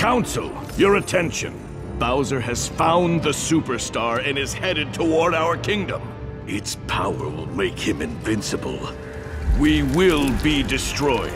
Council, your attention. Bowser has found the superstar and is headed toward our kingdom. Its power will make him invincible. We will be destroyed.